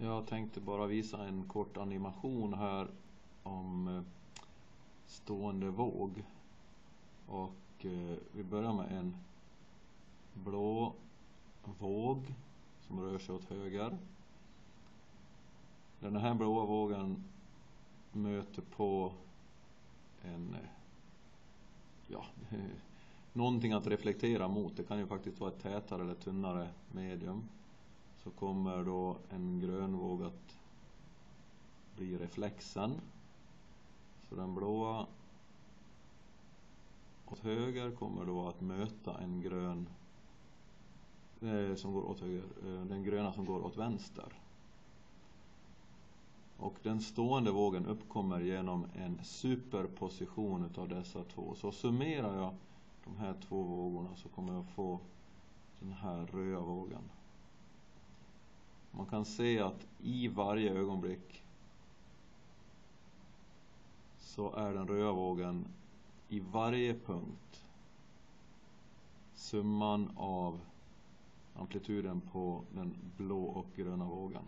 Jag tänkte bara visa en kort animation här om eh, stående våg. Och eh, vi börjar med en blå våg som rör sig åt höger. Den här blåa vågen möter på en, eh, ja, någonting att reflektera mot. Det kan ju faktiskt vara ett tätare eller tunnare medium. Så kommer då en grön våg att bli reflexen. Så den blåa åt höger kommer då att möta en grön eh, som går åt höger, eh, den gröna som går åt vänster. Och den stående vågen uppkommer genom en superposition utav dessa två. Så summerar jag de här två vågorna så kommer jag få den här röda vågen. Man kan se att i varje ögonblick så är den röda vågen i varje punkt summan av amplituden på den blå och gröna vågen.